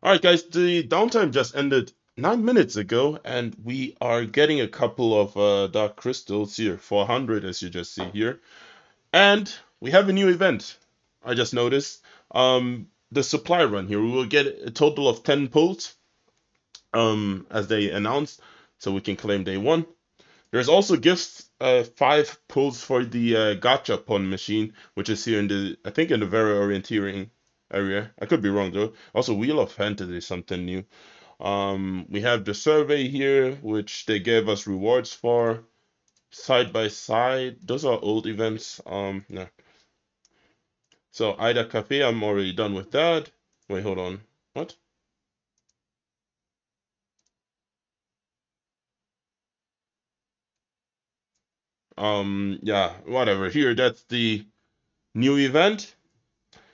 Alright, guys, the downtime just ended nine minutes ago, and we are getting a couple of uh, dark crystals here, 400 as you just see here. And we have a new event, I just noticed. Um, the supply run here, we will get a total of 10 pulls, um, as they announced, so we can claim day one. There's also gifts, uh, five pulls for the uh, Gachapon machine, which is here in the, I think in the very orienteering area. I could be wrong though. Also, Wheel of Fantasy is something new. Um, we have the survey here, which they gave us rewards for. Side by side, those are old events. Um, no. So Aida Cafe, I'm already done with that. Wait, hold on. What? Um, yeah, whatever. Here, that's the new event.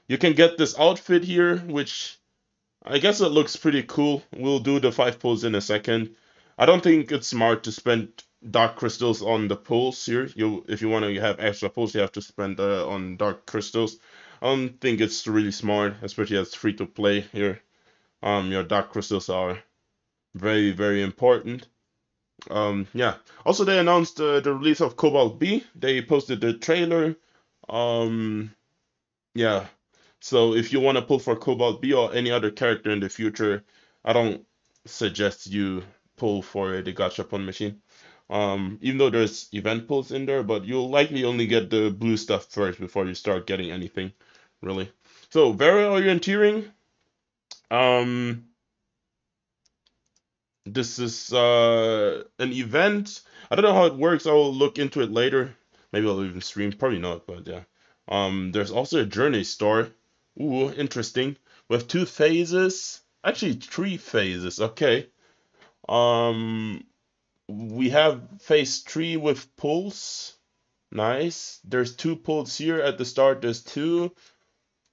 You can get this outfit here, which I guess it looks pretty cool. We'll do the five pulls in a second. I don't think it's smart to spend dark crystals on the pulls here. You, if you want to have extra pulls, you have to spend uh, on dark crystals. I don't think it's really smart, especially as free to play here. Um, your dark crystals are very, very important. Um, yeah. Also, they announced uh, the release of Cobalt B. They posted the trailer. Um, yeah. So if you want to pull for Cobalt B or any other character in the future, I don't suggest you pull for the Gachapon machine. Um, even though there's event pulls in there, but you'll likely only get the blue stuff first before you start getting anything, really. So very orienteering. Um, this is uh an event. I don't know how it works. I'll look into it later. Maybe I'll even stream. Probably not, but yeah. Um, there's also a journey store Ooh, interesting. With two phases. Actually, three phases. Okay. Um, we have phase three with pulls. Nice. There's two pulls here at the start. There's two.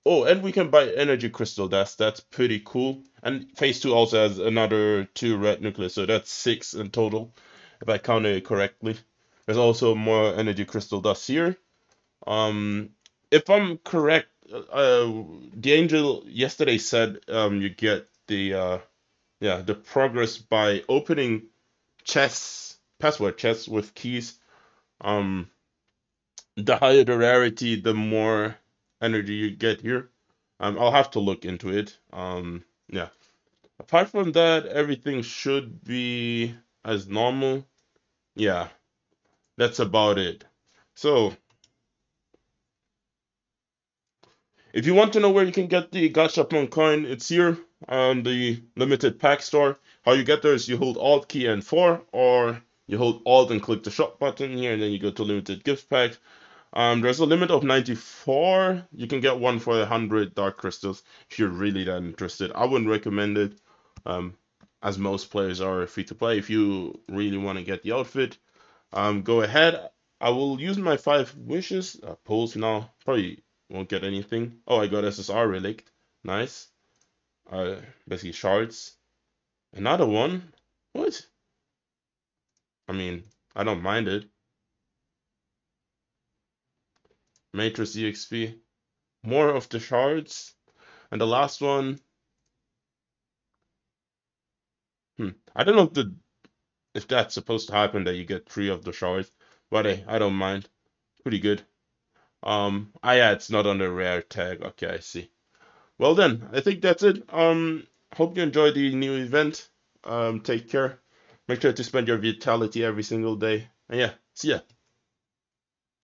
Oh, and we can buy energy crystal dust. That's pretty cool. And phase two also has another two red nucleus, so that's six in total, if I counted it correctly. There's also more energy crystal dust here. Um, if I'm correct, uh, the angel yesterday said um, you get the uh, yeah the progress by opening chests, password chests with keys. Um, the higher the rarity, the more energy you get here. Um, I'll have to look into it. Um, yeah. Apart from that, everything should be as normal. Yeah, that's about it. So If you want to know where you can get the Gachapon coin, it's here on the limited pack store. How you get there is you hold Alt key and 4, or you hold Alt and click the shop button here, and then you go to limited gift pack. Um, there's a limit of 94. You can get one for 100 dark crystals if you're really that interested. I wouldn't recommend it, um, as most players are free to play. If you really want to get the outfit, um, go ahead. I will use my five wishes. Uh, pulls now. Probably won't get anything. Oh, I got SSR Relic. Nice. Uh, basically shards. Another one? What? I mean, I don't mind it. Matrix EXP. More of the shards. And the last one. Hmm. I don't know if the if that's supposed to happen that you get three of the shards. But hey, I don't mind. Pretty good. Um, ah, yeah, it's not on the rare tag. Okay, I see. Well then, I think that's it. Um, hope you enjoy the new event. Um, take care. Make sure to spend your vitality every single day. And yeah, see ya.